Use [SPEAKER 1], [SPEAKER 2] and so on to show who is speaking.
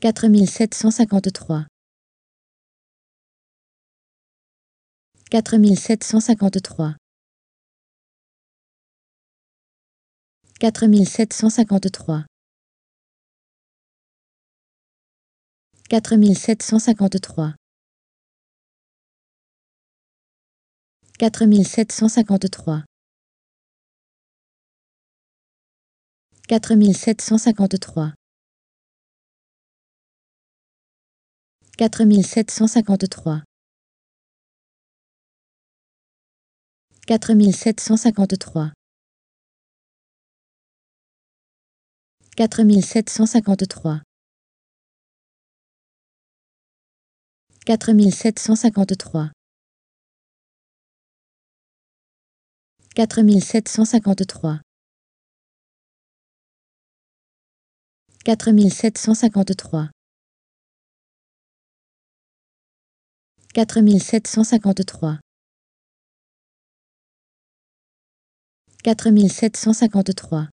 [SPEAKER 1] Quatre mille sept cent cinquante-trois. Quatre mille sept cent cinquante-trois. Quatre mille sept cent cinquante-trois. Quatre mille sept cent cinquante-trois. Quatre mille sept cent cinquante-trois. Quatre mille sept cent cinquante-trois. 4753 4753 4753 4753 4753 4753 quatre mille sept cent cinquante-trois. quatre mille sept cent cinquante-trois.